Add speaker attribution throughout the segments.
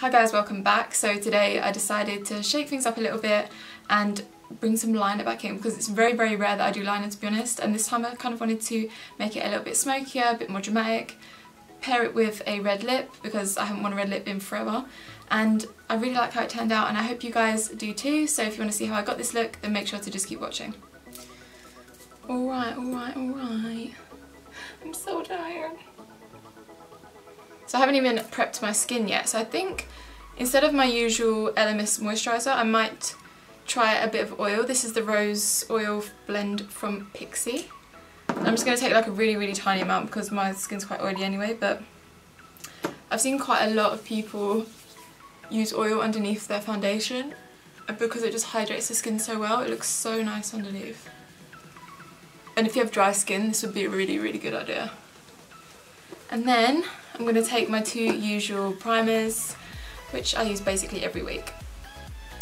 Speaker 1: Hi guys, welcome back. So today I decided to shake things up a little bit and bring some liner back in because it's very very rare that I do liner to be honest and this time I kind of wanted to make it a little bit smokier, a bit more dramatic, pair it with a red lip because I haven't worn a red lip in forever and I really like how it turned out and I hope you guys do too so if you want to see how I got this look then make sure to just keep watching. Alright, alright, alright. I'm so tired. So I haven't even prepped my skin yet. So I think instead of my usual Elemis moisturiser, I might try a bit of oil. This is the Rose Oil blend from Pixi. I'm just going to take like a really, really tiny amount because my skin's quite oily anyway, but I've seen quite a lot of people use oil underneath their foundation uh, because it just hydrates the skin so well. It looks so nice underneath. And if you have dry skin, this would be a really, really good idea. And then I'm going to take my two usual primers, which I use basically every week.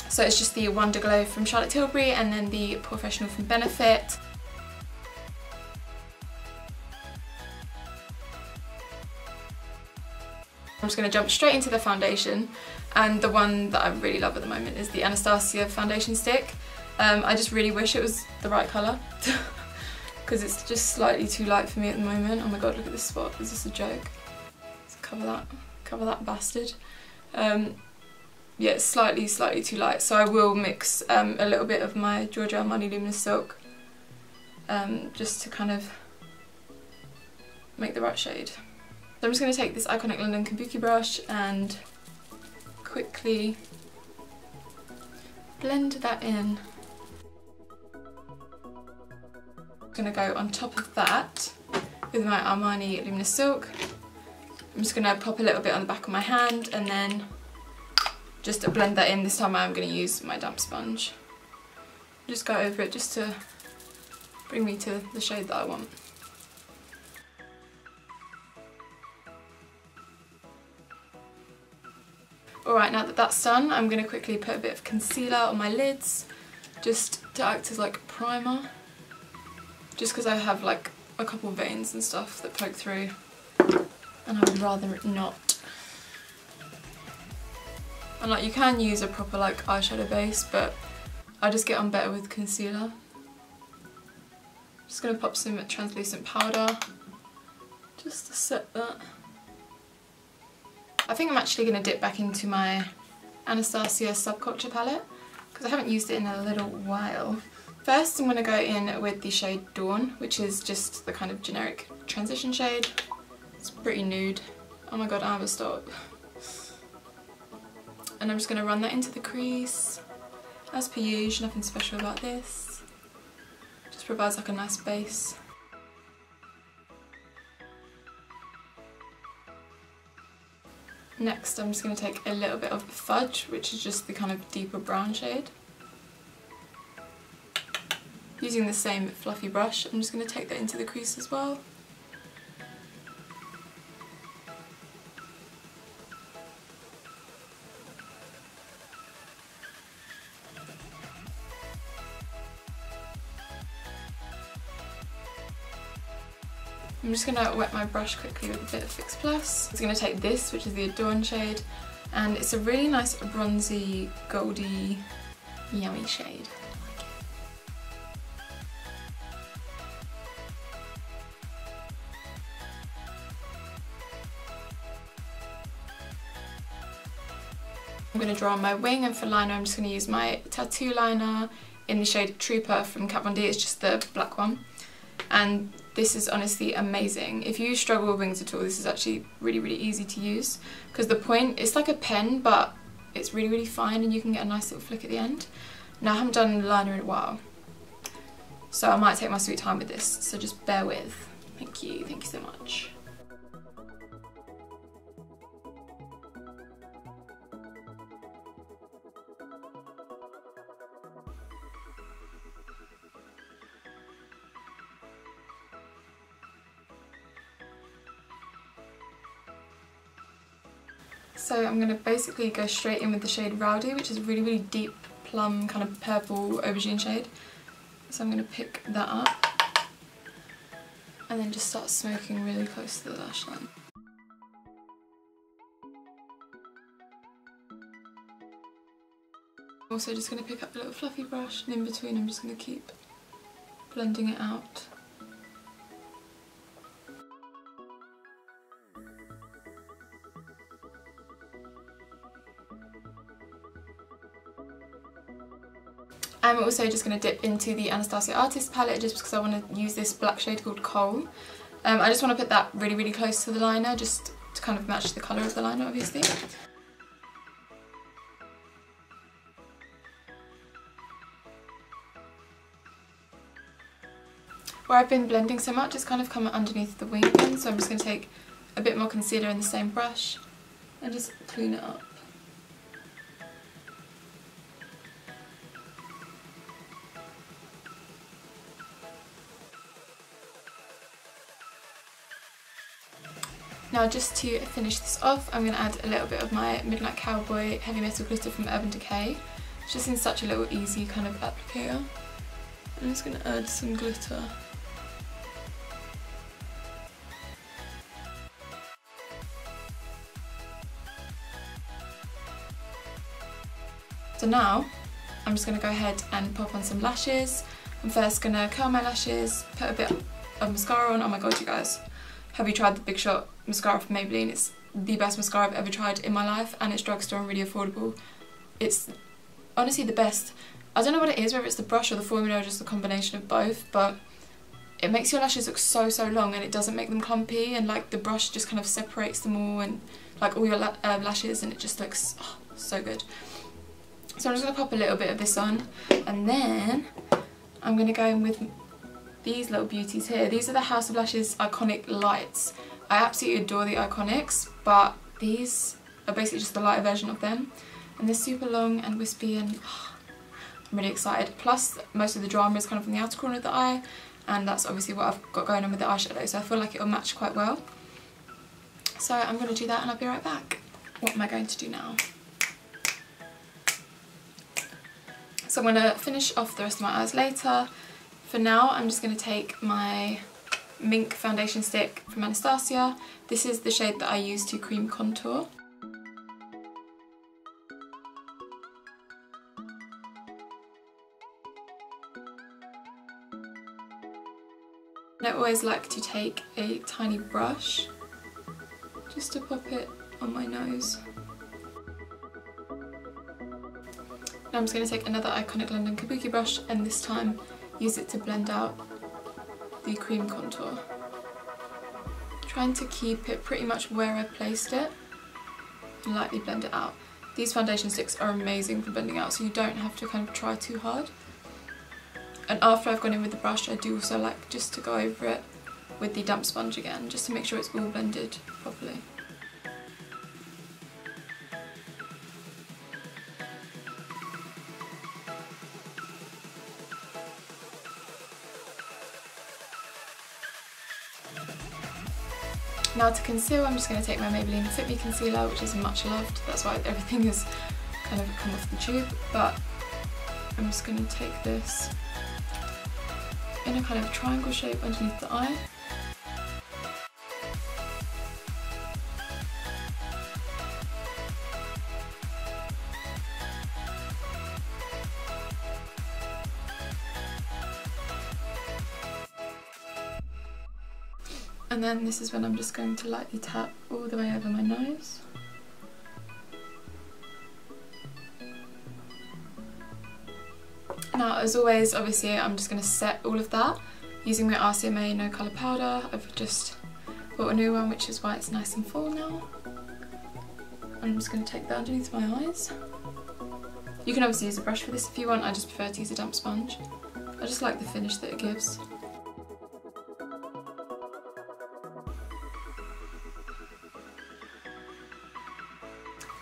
Speaker 1: So it's just the Wonder Glow from Charlotte Tilbury and then the Porefessional from Benefit. I'm just going to jump straight into the foundation and the one that I really love at the moment is the Anastasia foundation stick. Um, I just really wish it was the right colour because it's just slightly too light for me at the moment. Oh my god, look at this spot. Is this a joke? Cover that, cover that bastard. Um, yeah, it's slightly, slightly too light. So I will mix um, a little bit of my Giorgio Armani Luminous Silk um, just to kind of make the right shade. So I'm just going to take this Iconic London Kabuki brush and quickly blend that in. I'm going to go on top of that with my Armani Luminous Silk I'm just to pop a little bit on the back of my hand and then just to blend that in. This time I'm to use my damp sponge. Just go over it just to bring me to the shade that I want. Alright, now that that's done, I'm going to quickly put a bit of concealer on my lids, just to act as like primer. Just because I have like a couple veins and stuff that poke through and I would rather not. And like you can use a proper like eyeshadow base but I just get on better with concealer. Just going to pop some translucent powder just to set that. I think I'm actually going to dip back into my Anastasia Subculture palette because I haven't used it in a little while. First I'm going to go in with the shade Dawn which is just the kind of generic transition shade. It's pretty nude. Oh my god, I have a stop. And I'm just going to run that into the crease. As per usual, nothing special about this. Just provides like a nice base. Next I'm just going to take a little bit of Fudge, which is just the kind of deeper brown shade. Using the same fluffy brush, I'm just going to take that into the crease as well. I'm just going to wet my brush quickly with a bit of Fix Plus. I'm going to take this, which is the Adorn shade, and it's a really nice bronzy, goldy, yummy shade. I'm going to draw on my wing and for liner I'm just going to use my tattoo liner in the shade Trooper from Kat Von D, it's just the black one. And this is honestly amazing. If you struggle with wings at all, this is actually really, really easy to use because the point, it's like a pen, but it's really, really fine and you can get a nice little flick at the end. Now I haven't done liner in a while, so I might take my sweet time with this, so just bear with. Thank you, thank you so much. So I'm going to basically go straight in with the shade Rowdy, which is a really, really deep plum kind of purple aubergine shade. So I'm going to pick that up and then just start smoking really close to the lash line. Also just going to pick up a little fluffy brush and in between I'm just going to keep blending it out. I'm also just going to dip into the Anastasia Artist palette just because I want to use this black shade called Coal. Um, I just want to put that really, really close to the liner just to kind of match the colour of the liner, obviously. Where I've been blending so much, it's kind of come underneath the wing so I'm just going to take a bit more concealer in the same brush and just clean it up. Now just to finish this off, I'm going to add a little bit of my Midnight Cowboy Heavy Metal Glitter from Urban Decay. It's just in such a little easy kind of applicator. I'm just going to add some glitter. So now, I'm just going to go ahead and pop on some lashes. I'm first going to curl my lashes, put a bit of mascara on. Oh my god, you guys. Have you tried the Big Shot mascara from Maybelline? It's the best mascara I've ever tried in my life and it's drugstore and really affordable. It's honestly the best. I don't know what it is, whether it's the brush or the formula or just the combination of both, but it makes your lashes look so, so long and it doesn't make them clumpy and like the brush just kind of separates them all and like all your la uh, lashes and it just looks oh, so good. So I'm just going to pop a little bit of this on and then I'm going to go in with these little beauties here. These are the House of Lashes Iconic Lites. I absolutely adore the Iconics but these are basically just the lighter version of them and they're super long and wispy and oh, I'm really excited. Plus most of the drama is kind of from the outer corner of the eye and that's obviously what I've got going on with the eyeshadow so I feel like it'll match quite well. So I'm going to do that and I'll be right back. What am I going to do now? So I'm going to finish off the rest of my eyes later. For now, I'm just going to take my Mink foundation stick from Anastasia. This is the shade that I use to cream contour. I always like to take a tiny brush just to pop it on my nose. Now I'm just going to take another Iconic London Kabuki brush and this time use it to blend out the cream contour. Trying to keep it pretty much where I placed it and lightly blend it out. These foundation sticks are amazing for blending out so you don't have to kind of try too hard. And after I've gone in with the brush I do also like just to go over it with the damp sponge again just to make sure it's all blended properly. Now to conceal, I'm just going to take my Maybelline Fit Me Concealer, which is much loved. That's why everything has kind of come off the tube. But I'm just going to take this in a kind of triangle shape underneath the eye. And then this is when I'm just going to lightly tap all the way over my nose. Now as always, obviously I'm just going to set all of that using my RCMA No Colour Powder. I've just bought a new one which is why it's nice and full now. I'm just going to take that underneath my eyes. You can obviously use a brush for this if you want, I just prefer to use a damp sponge. I just like the finish that it gives.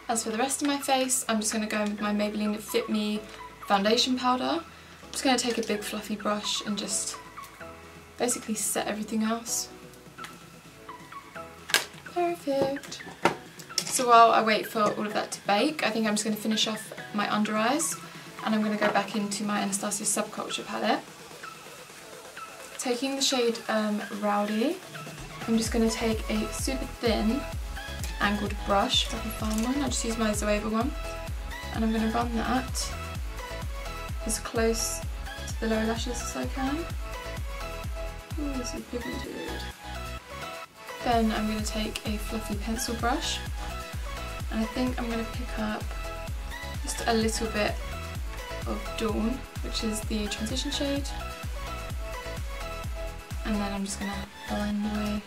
Speaker 1: As for the rest of my face, I'm just going to go in with my Maybelline Fit Me foundation powder. I'm just going to take a big fluffy brush and just basically set everything else. Perfect. So while I wait for all of that to bake, I think I'm just going to finish off my under eyes and I'm going to go back into my Anastasia Subculture palette. Taking the shade um, Rowdy, I'm just going to take a super thin angled brush if I can find one. I'll just use my Zoeva one. And I'm going to run that as close to the lower lashes as I can. Ooh, this is pigmented. Then I'm going to take a fluffy pencil brush and I think I'm going to pick up just a little bit of Dawn, which is the transition shade. And then I'm just going to blend away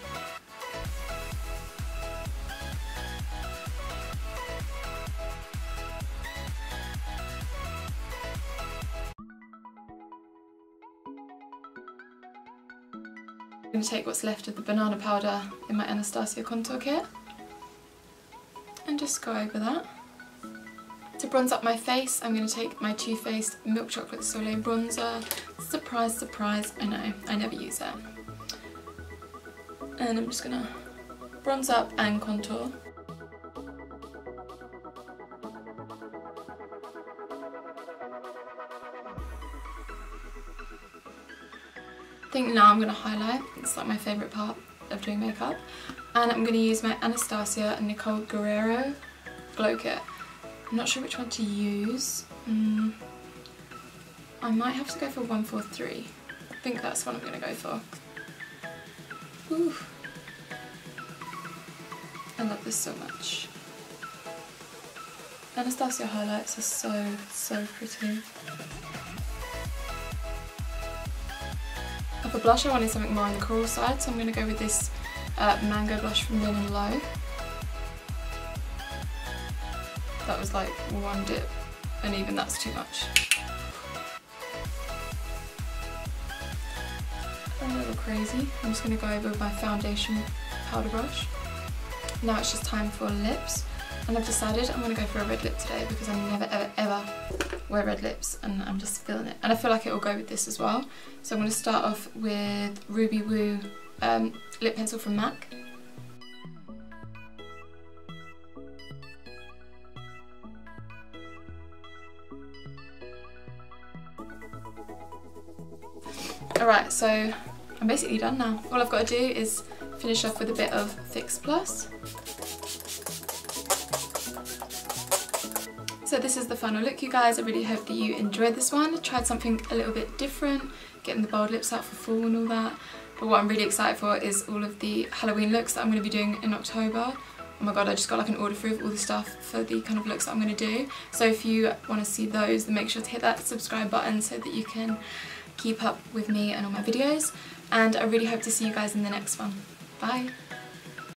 Speaker 1: I'm going to take what's left of the banana powder in my Anastasia contour kit and just go over that. To bronze up my face, I'm going to take my Too Faced Milk Chocolate Soleil Bronzer. Surprise, surprise, I know, I never use it. And I'm just going to bronze up and contour. I think now I'm going to highlight. It's like my favourite part of doing makeup. And I'm going to use my Anastasia and Nicole Guerriero Glow Kit. I'm not sure which one to use. Mm, I might have to go for 143. I think that's what I'm going to go for. Ooh. I love this so much. Anastasia highlights are so, so pretty. Blush I wanted something more on the coral side so I'm going to go with this uh, Mango blush from Lin & Lo. That was like one dip and even that's too much. A little crazy. I'm just going to go over with my foundation powder brush. Now it's just time for lips and I've decided I'm going to go for a red lip today because I never ever ever wear red lips and I'm just feeling it. And I feel like it will go with this as well. So I'm going to start off with Ruby Woo um, lip pencil from MAC. Alright, so I'm basically done now. All I've got to do is finish off with a bit of Fix Plus. So this is the final look you guys. I really hope that you enjoyed this one. Tried something a little bit different, getting the bold lips out for fall and all that. But what I'm really excited for is all of the Halloween looks that I'm going to be doing in October. Oh my god, I just got like an order through of all the stuff for the kind of looks that I'm going to do. So if you want to see those, then make sure to hit that subscribe button so that you can keep up with me and all my videos. And I really hope to see you guys in the next one. Bye!